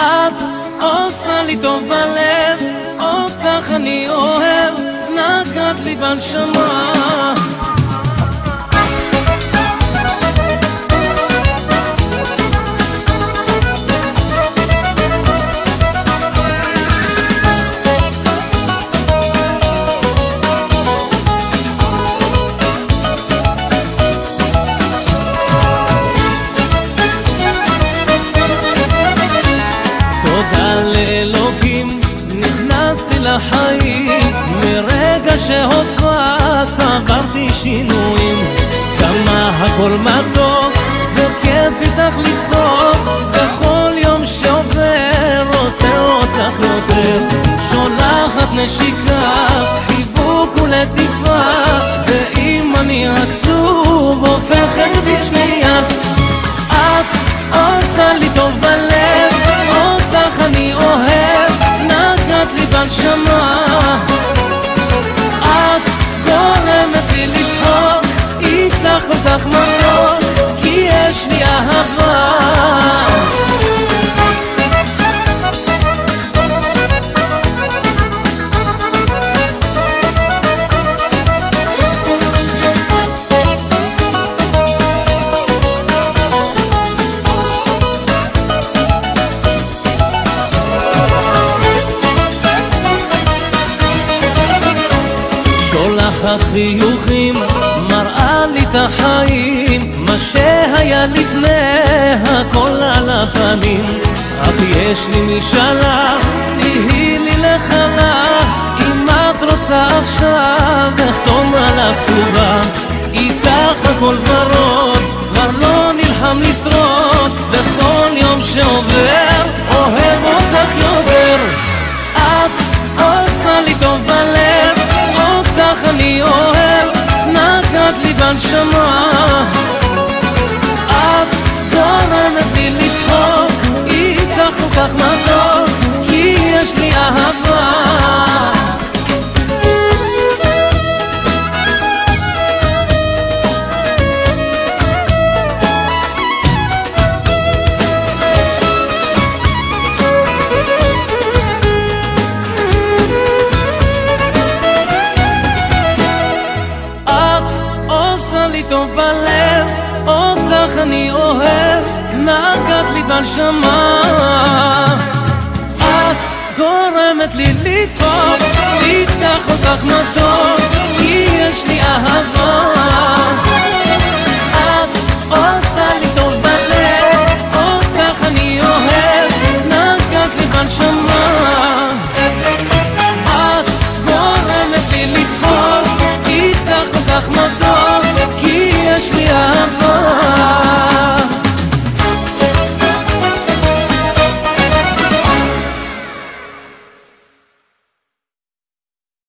את עושה לי טוב בלב, אותך אני אוהב, נגעת לי בנשמה לחיים. מרגע שהופעת עברתי שינויים. כמה הכל מתוק וכיף איתך לצחוק. בכל יום שעובר רוצה אותך יותר. שולחת נשיקה חיבוק ולטיפה ואם אני עצוב הופכת בשנייה את עושה לי טוב בנשמה את גורמת לי לצחוק איתך כל כך מתוק כי יש לי אהבה שולחת חיוכים, מראה לי את החיים מה שהיה לפני הכל על הפנים. אך יש לי משאלה, תהי לי לחלה אם את רוצה עכשיו, אחתום על הכתובה. איתך הכל ורוד, כבר לא נלחם לשרוד בנשמה את גורמת לי לצחוק, איתך כל כך מתוק, טוב בלב, אותך אני אוהב, נגעת לי בנשמה. את גורמת לי לצחוק, איתך כל כך מתוק, כי יש לי אהבה. את טוב את גורמת לי לצחוק, איתך כל כך מתוק yes we are